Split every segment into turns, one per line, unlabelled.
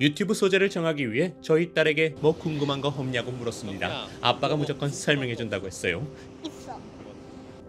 유튜브 소재를 정하기 위해 저희 딸에게 뭐 궁금한 거 없냐고 물었습니다. 아빠가 무조건 설명해 준다고 했어요.
있어.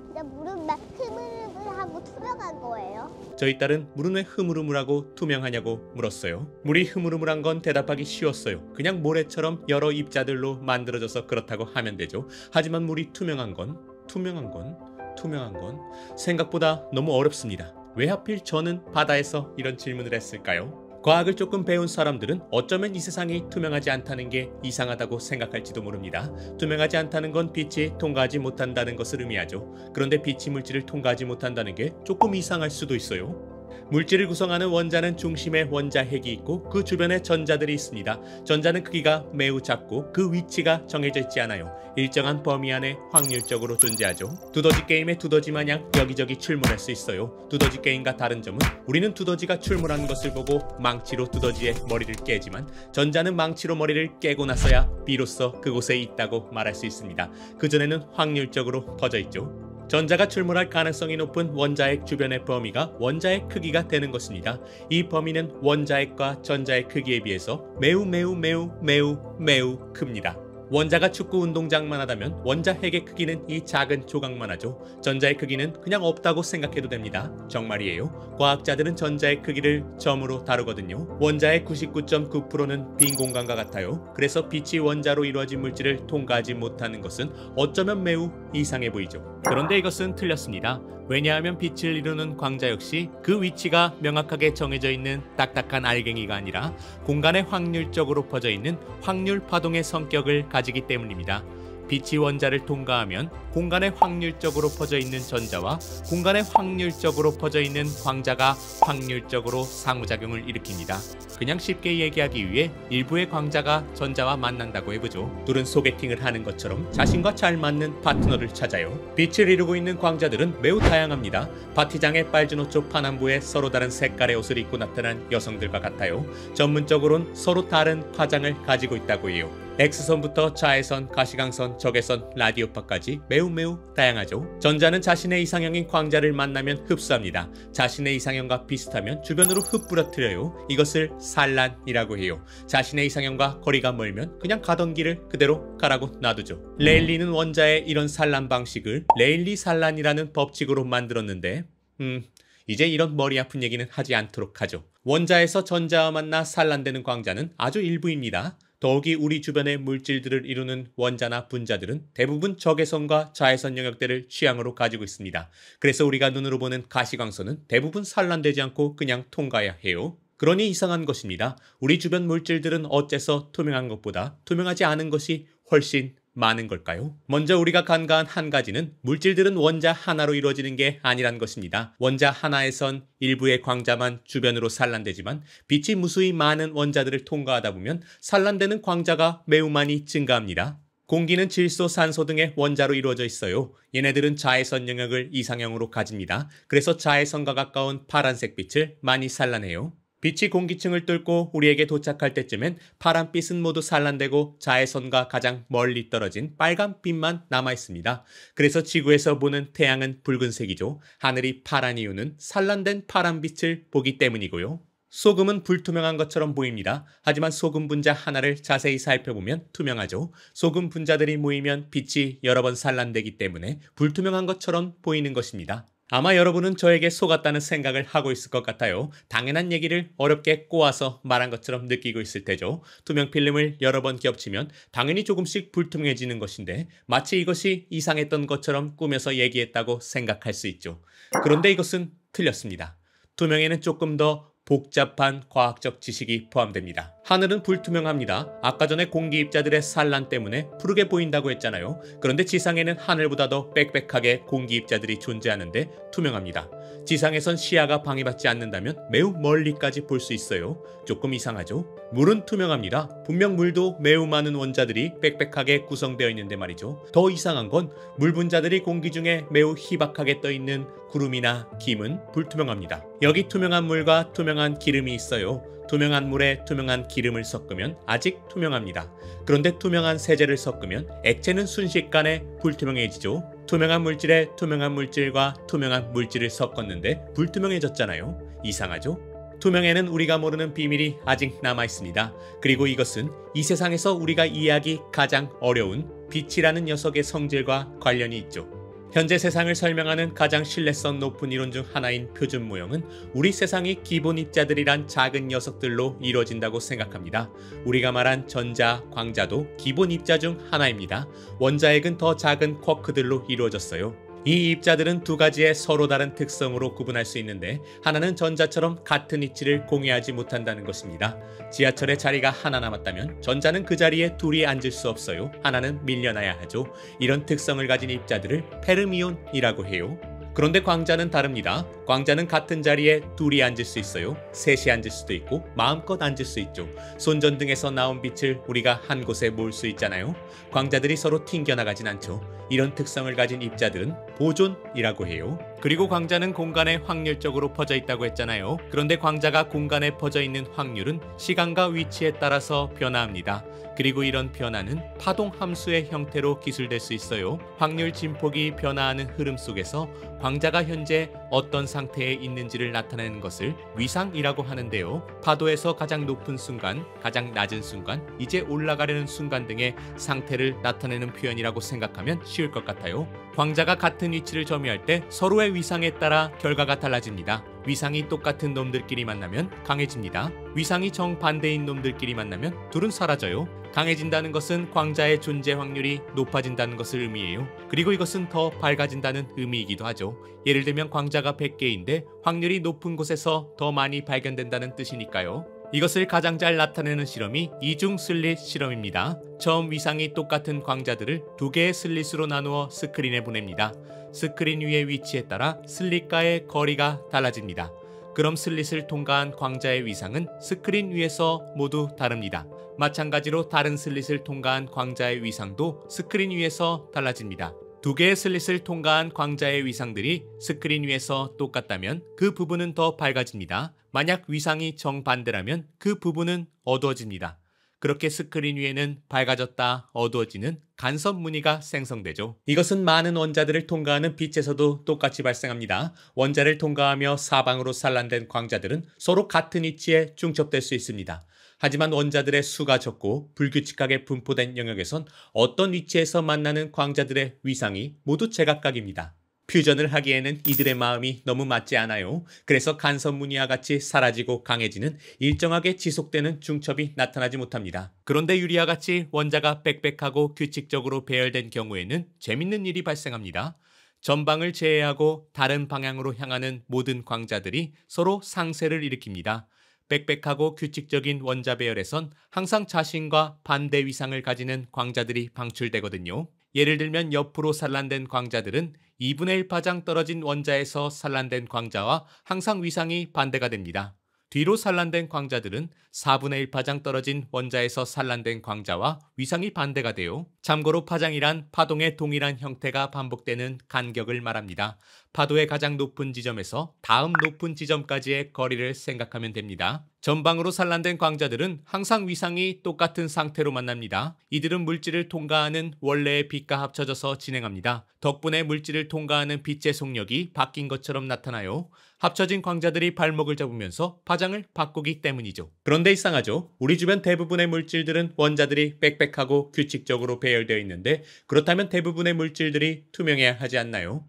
근데 물은 막 흐물흐물하고 투명한 거예요.
저희 딸은 물은 왜 흐물흐물하고 투명하냐고 물었어요. 물이 흐물흐물한 건 대답하기 쉬웠어요. 그냥 모래처럼 여러 입자들로 만들어져서 그렇다고 하면 되죠. 하지만 물이 투명한 건 투명한 건 투명한 건 생각보다 너무 어렵습니다. 왜 하필 저는 바다에서 이런 질문을 했을까요? 과학을 조금 배운 사람들은 어쩌면 이 세상이 투명하지 않다는 게 이상하다고 생각할지도 모릅니다. 투명하지 않다는 건 빛이 통과하지 못한다는 것을 의미하죠. 그런데 빛이 물질을 통과하지 못한다는 게 조금 이상할 수도 있어요. 물질을 구성하는 원자는 중심에 원자핵이 있고 그 주변에 전자들이 있습니다. 전자는 크기가 매우 작고 그 위치가 정해져 있지 않아요. 일정한 범위 안에 확률적으로 존재하죠. 두더지 게임의 두더지 마냥 여기저기 출몰할 수 있어요. 두더지 게임과 다른 점은 우리는 두더지가 출몰하는 것을 보고 망치로 두더지의 머리를 깨지만 전자는 망치로 머리를 깨고 나서야 비로소 그곳에 있다고 말할 수 있습니다. 그전에는 확률적으로 퍼져 있죠. 전자가 출몰할 가능성이 높은 원자핵 주변의 범위가 원자의 크기가 되는 것입니다. 이 범위는 원자핵과 전자의 크기에 비해서 매우 매우 매우 매우 매우 큽니다. 원자가 축구 운동장만 하다면 원자핵의 크기는 이 작은 조각만 하죠. 전자의 크기는 그냥 없다고 생각해도 됩니다. 정말이에요. 과학자들은 전자의 크기를 점으로 다루거든요. 원자의 99.9%는 빈 공간과 같아요. 그래서 빛이 원자로 이루어진 물질을 통과하지 못하는 것은 어쩌면 매우 이상해 보이죠. 그런데 이것은 틀렸습니다. 왜냐하면 빛을 이루는 광자 역시 그 위치가 명확하게 정해져 있는 딱딱한 알갱이가 아니라 공간에 확률적으로 퍼져 있는 확률 파동의 성격을 가지 기 때문입니다. 빛이 원자를 통과하면 공간에 확률적으로 퍼져 있는 전자와 공간에 확률적으로 퍼져 있는 광자가 확률적으로 상호작용을 일으킵니다. 그냥 쉽게 얘기하기 위해 일부의 광자가 전자와 만난다고 해보죠. 둘은 소개팅을 하는 것처럼 자신과 잘 맞는 파트너를 찾아요. 빛을 이루고 있는 광자들은 매우 다양합니다. 파티장의 빨주노 쪽 파남부에 서로 다른 색깔의 옷을 입고 나타난 여성들과 같아요. 전문적으로는 서로 다른 화장을 가지고 있다고 해요. X선부터 좌회선, 가시광선, 적외선, 라디오파까지 매우 매우 다양하죠. 전자는 자신의 이상형인 광자를 만나면 흡수합니다. 자신의 이상형과 비슷하면 주변으로 흩뿌려뜨려요. 이것을 산란이라고 해요. 자신의 이상형과 거리가 멀면 그냥 가던 길을 그대로 가라고 놔두죠. 레일리는 원자의 이런 산란 방식을 레일리 산란이라는 법칙으로 만들었는데 음... 이제 이런 머리 아픈 얘기는 하지 않도록 하죠. 원자에서 전자와 만나 산란되는 광자는 아주 일부입니다. 더욱이 우리 주변의 물질들을 이루는 원자나 분자들은 대부분 적외선과 자외선 영역대를 취향으로 가지고 있습니다. 그래서 우리가 눈으로 보는 가시광선은 대부분 산란되지 않고 그냥 통과해야 해요. 그러니 이상한 것입니다. 우리 주변 물질들은 어째서 투명한 것보다 투명하지 않은 것이 훨씬 많은 걸까요? 먼저 우리가 간과한 한 가지는 물질들은 원자 하나로 이루어지는 게 아니란 것입니다. 원자 하나에선 일부의 광자만 주변으로 산란되지만 빛이 무수히 많은 원자들을 통과하다 보면 산란되는 광자가 매우 많이 증가합니다. 공기는 질소, 산소 등의 원자로 이루어져 있어요. 얘네들은 자외선 영역을 이상형으로 가집니다. 그래서 자외선과 가까운 파란색 빛을 많이 산란해요. 빛이 공기층을 뚫고 우리에게 도착할 때쯤엔 파란빛은 모두 산란되고 자외선과 가장 멀리 떨어진 빨간빛만 남아 있습니다. 그래서 지구에서 보는 태양은 붉은색이죠. 하늘이 파란 이유는 산란된 파란빛을 보기 때문이고요. 소금은 불투명한 것처럼 보입니다. 하지만 소금 분자 하나를 자세히 살펴보면 투명하죠. 소금 분자들이 모이면 빛이 여러 번 산란되기 때문에 불투명한 것처럼 보이는 것입니다. 아마 여러분은 저에게 속았다는 생각을 하고 있을 것 같아요. 당연한 얘기를 어렵게 꼬아서 말한 것처럼 느끼고 있을 테죠. 투명 필름을 여러 번 겹치면 당연히 조금씩 불투명해지는 것인데 마치 이것이 이상했던 것처럼 꾸며서 얘기했다고 생각할 수 있죠. 그런데 이것은 틀렸습니다. 투명에는 조금 더 복잡한 과학적 지식이 포함됩니다. 하늘은 불투명합니다. 아까 전에 공기 입자들의 산란 때문에 푸르게 보인다고 했잖아요. 그런데 지상에는 하늘보다 더 빽빽하게 공기 입자들이 존재하는데 투명합니다. 지상에선 시야가 방해받지 않는다면 매우 멀리까지 볼 수 있어요. 조금 이상하죠? 물은 투명합니다. 분명 물도 매우 많은 원자들이 빽빽하게 구성되어 있는데 말이죠. 더 이상한 건 물 분자들이 공기 중에 매우 희박하게 떠 있는 구름이나 김은 불투명합니다. 여기 투명한 물과 투명한 기름이 있어요. 투명한 물에 투명한 기름을 섞으면 아직 투명합니다. 그런데 투명한 세제를 섞으면 액체는 순식간에 불투명해지죠. 투명한 물질에 투명한 물질과 투명한 물질을 섞었는데 불투명해졌잖아요. 이상하죠? 투명에는 우리가 모르는 비밀이 아직 남아 있습니다. 그리고 이것은 이 세상에서 우리가 이해하기 가장 어려운 빛이라는 녀석의 성질과 관련이 있죠. 현재 세상을 설명하는 가장 신뢰성 높은 이론 중 하나인 표준 모형은 우리 세상이 기본 입자들이란 작은 녀석들로 이루어진다고 생각합니다. 우리가 말한 전자, 광자도 기본 입자 중 하나입니다. 원자핵은 더 작은 쿼크들로 이루어졌어요. 이 입자들은 두 가지의 서로 다른 특성으로 구분할 수 있는데 하나는 전자처럼 같은 위치를 공유하지 못한다는 것입니다. 지하철에 자리가 하나 남았다면 전자는 그 자리에 둘이 앉을 수 없어요. 하나는 밀려나야 하죠. 이런 특성을 가진 입자들을 페르미온이라고 해요. 그런데 광자는 다릅니다. 광자는 같은 자리에 둘이 앉을 수 있어요. 셋이 앉을 수도 있고 마음껏 앉을 수 있죠. 손전등에서 나온 빛을 우리가 한 곳에 모을 수 있잖아요. 광자들이 서로 튕겨나가진 않죠. 이런 특성을 가진 입자들은 보존이라고 해요. 그리고 광자는 공간에 확률적으로 퍼져 있다고 했잖아요. 그런데 광자가 공간에 퍼져 있는 확률은 시간과 위치에 따라서 변화합니다. 그리고 이런 변화는 파동 함수의 형태로 기술될 수 있어요. 확률 진폭이 변화하는 흐름 속에서 광자가 현재 어떤 상태에 있는지를 나타내는 것을 위상이라고 하는데요. 파도에서 가장 높은 순간, 가장 낮은 순간, 이제 올라가려는 순간 등의 상태를 나타내는 표현이라고 생각하면 쉬울 것 같아요. 광자가 같은 위치를 점유할 때 서로의 위상에 따라 결과가 달라집니다. 위상이 똑같은 놈들끼리 만나면 강해집니다. 위상이 정반대인 놈들끼리 만나면 둘은 사라져요. 강해진다는 것은 광자의 존재 확률이 높아진다는 것을 의미해요. 그리고 이것은 더 밝아진다는 의미이기도 하죠. 예를 들면 광자가 100개인데 확률이 높은 곳에서 더 많이 발견된다는 뜻이니까요. 이것을 가장 잘 나타내는 실험이 이중 슬릿 실험입니다. 처음 위상이 똑같은 광자들을 두 개의 슬릿으로 나누어 스크린에 보냅니다. 스크린 위의 위치에 따라 슬릿과의 거리가 달라집니다. 그럼 슬릿을 통과한 광자의 위상은 스크린 위에서 모두 다릅니다. 마찬가지로 다른 슬릿을 통과한 광자의 위상도 스크린 위에서 달라집니다. 두 개의 슬릿을 통과한 광자의 위상들이 스크린 위에서 똑같다면 그 부분은 더 밝아집니다. 만약 위상이 정반대라면 그 부분은 어두워집니다. 그렇게 스크린 위에는 밝아졌다 어두워지는 간섭 무늬가 생성되죠. 이것은 많은 원자들을 통과하는 빛에서도 똑같이 발생합니다. 원자를 통과하며 사방으로 산란된 광자들은 서로 같은 위치에 중첩될 수 있습니다. 하지만 원자들의 수가 적고 불규칙하게 분포된 영역에선 어떤 위치에서 만나는 광자들의 위상이 모두 제각각입니다. 퓨전을 하기에는 이들의 마음이 너무 맞지 않아요. 그래서 간섭 무늬와 같이 사라지고 강해지는 일정하게 지속되는 중첩이 나타나지 못합니다. 그런데 유리와 같이 원자가 빽빽하고 규칙적으로 배열된 경우에는 재밌는 일이 발생합니다. 전방을 제외하고 다른 방향으로 향하는 모든 광자들이 서로 상쇄를 일으킵니다. 빽빽하고 규칙적인 원자 배열에선 항상 자신과 반대 위상을 가지는 광자들이 방출되거든요. 예를 들면 옆으로 산란된 광자들은 2분의 1 파장 떨어진 원자에서 산란된 광자와 항상 위상이 반대가 됩니다. 뒤로 산란된 광자들은 4분의 1 파장 떨어진 원자에서 산란된 광자와 위상이 반대가 되요. 참고로 파장이란 파동의 동일한 형태가 반복되는 간격을 말합니다. 파도의 가장 높은 지점에서 다음 높은 지점까지의 거리를 생각하면 됩니다. 전방으로 산란된 광자들은 항상 위상이 똑같은 상태로 만납니다. 이들은 물질을 통과하는 원래의 빛과 합쳐져서 진행합니다. 덕분에 물질을 통과하는 빛의 속력이 바뀐 것처럼 나타나요. 합쳐진 광자들이 발목을 잡으면서 파장을 바꾸기 때문이죠. 그런데 이상하죠. 우리 주변 대부분의 물질들은 원자들이 빽빽하고 규칙적으로 배열되어 있는데 그렇다면 대부분의 물질들이 투명해야 하지 않나요?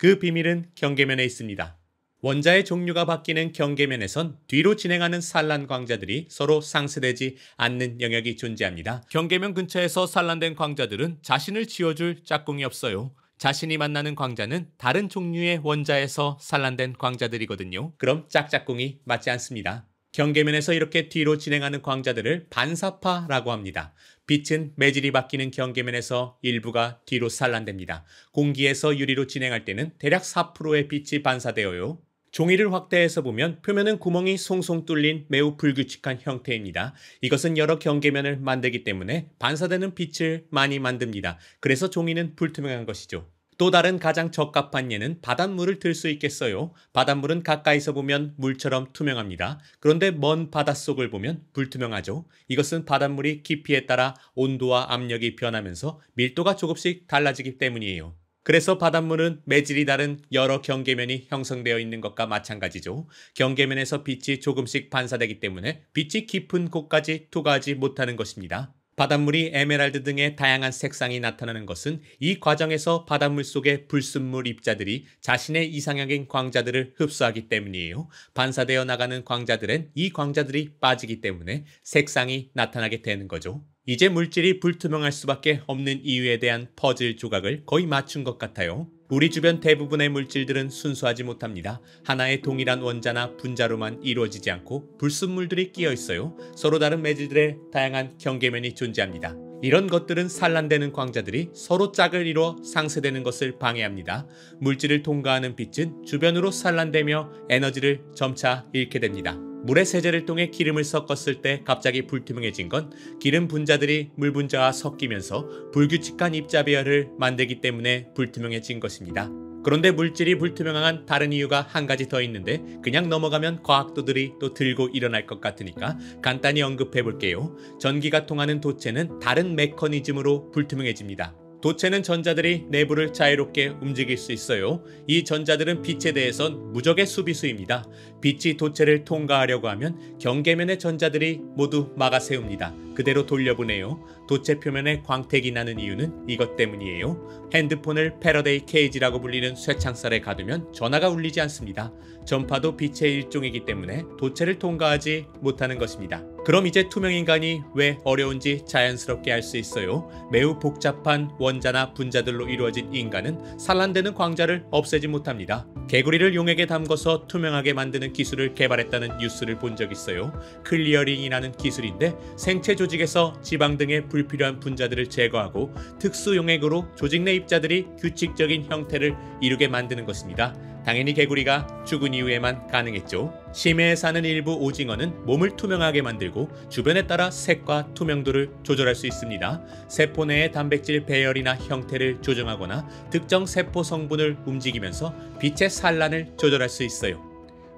그 비밀은 경계면에 있습니다. 원자의 종류가 바뀌는 경계면에선 뒤로 진행하는 산란 광자들이 서로 상쇄되지 않는 영역이 존재합니다. 경계면 근처에서 산란된 광자들은 자신을 지워줄 짝꿍이 없어요. 자신이 만나는 광자는 다른 종류의 원자에서 산란된 광자들이거든요. 그럼 짝짝꿍이 맞지 않습니다. 경계면에서 이렇게 뒤로 진행하는 광자들을 반사파라고 합니다. 빛은 매질이 바뀌는 경계면에서 일부가 뒤로 산란됩니다. 공기에서 유리로 진행할 때는 대략 4%의 빛이 반사되어요. 종이를 확대해서 보면 표면은 구멍이 송송 뚫린 매우 불규칙한 형태입니다. 이것은 여러 경계면을 만들기 때문에 반사되는 빛을 많이 만듭니다. 그래서 종이는 불투명한 것이죠. 또 다른 가장 적합한 예는 바닷물을 들 수 있겠어요. 바닷물은 가까이서 보면 물처럼 투명합니다. 그런데 먼 바닷속을 보면 불투명하죠. 이것은 바닷물이 깊이에 따라 온도와 압력이 변하면서 밀도가 조금씩 달라지기 때문이에요. 그래서 바닷물은 매질이 다른 여러 경계면이 형성되어 있는 것과 마찬가지죠. 경계면에서 빛이 조금씩 반사되기 때문에 빛이 깊은 곳까지 투과하지 못하는 것입니다. 바닷물이 에메랄드 등의 다양한 색상이 나타나는 것은 이 과정에서 바닷물 속의 불순물 입자들이 자신의 이상향인 광자들을 흡수하기 때문이에요. 반사되어 나가는 광자들은 이 광자들이 빠지기 때문에 색상이 나타나게 되는 거죠. 이제 물질이 불투명할 수밖에 없는 이유에 대한 퍼즐 조각을 거의 맞춘 것 같아요. 우리 주변 대부분의 물질들은 순수하지 못합니다. 하나의 동일한 원자나 분자로만 이루어지지 않고 불순물들이 끼어 있어요. 서로 다른 매질들의 다양한 경계면이 존재합니다. 이런 것들은 산란되는 광자들이 서로 짝을 이루어 상쇄되는 것을 방해합니다. 물질을 통과하는 빛은 주변으로 산란되며 에너지를 점차 잃게 됩니다. 물의 세제를 통해 기름을 섞었을 때 갑자기 불투명해진 건 기름 분자들이 물 분자와 섞이면서 불규칙한 입자 배열을 만들기 때문에 불투명해진 것입니다. 그런데 물질이 불투명한 다른 이유가 한 가지 더 있는데 그냥 넘어가면 과학도들이 또 들고 일어날 것 같으니까 간단히 언급해 볼게요. 전기가 통하는 도체는 다른 메커니즘으로 불투명해집니다. 도체는 전자들이 내부를 자유롭게 움직일 수 있어요. 이 전자들은 빛에 대해선 무적의 수비수입니다. 빛이 도체를 통과하려고 하면 경계면의 전자들이 모두 막아 세웁니다. 그대로 돌려보내요. 도체 표면에 광택이 나는 이유는 이것 때문이에요. 핸드폰을 Faraday cage라고 불리는 쇠창살에 가두면 전화가 울리지 않습니다. 전파도 빛의 일종이기 때문에 도체를 통과하지 못하는 것입니다. 그럼 이제 투명인간이 왜 어려운지 자연스럽게 알 수 있어요. 매우 복잡한 원자나 분자들로 이루어진 인간은 산란되는 광자를 없애지 못합니다. 개구리를 용액에 담궈서 투명하게 만드는 기술을 개발했다는 뉴스를 본 적 있어요. clearing이라는 기술인데 생체 조직에서 지방 등의 불필요한 분자들을 제거하고 특수 용액으로 조직 내 입자들이 규칙적인 형태를 이루게 만드는 것입니다. 당연히 개구리가 죽은 이후에만 가능했죠. 심해에 사는 일부 오징어는 몸을 투명하게 만들고 주변에 따라 색과 투명도를 조절할 수 있습니다. 세포 내의 단백질 배열이나 형태를 조정하거나 특정 세포 성분을 움직이면서 빛의 산란을 조절할 수 있어요.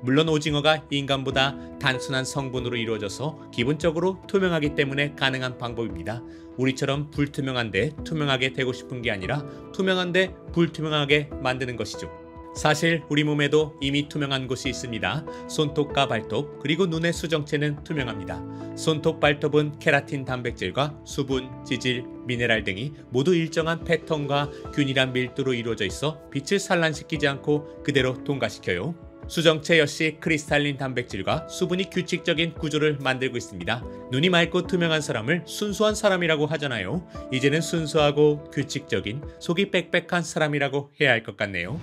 물론 오징어가 인간보다 단순한 성분으로 이루어져서 기본적으로 투명하기 때문에 가능한 방법입니다. 우리처럼 불투명한데 투명하게 되고 싶은 게 아니라 투명한데 불투명하게 만드는 것이죠. 사실 우리 몸에도 이미 투명한 곳이 있습니다. 손톱과 발톱 그리고 눈의 수정체는 투명합니다. 손톱 발톱은 케라틴 단백질과 수분, 지질, 미네랄 등이 모두 일정한 패턴과 균일한 밀도로 이루어져 있어 빛을 산란시키지 않고 그대로 통과시켜요. 수정체 역시 크리스탈린 단백질과 수분이 규칙적인 구조를 만들고 있습니다. 눈이 맑고 투명한 사람을 순수한 사람이라고 하잖아요. 이제는 순수하고 규칙적인 속이 빽빽한 사람이라고 해야 할 것 같네요.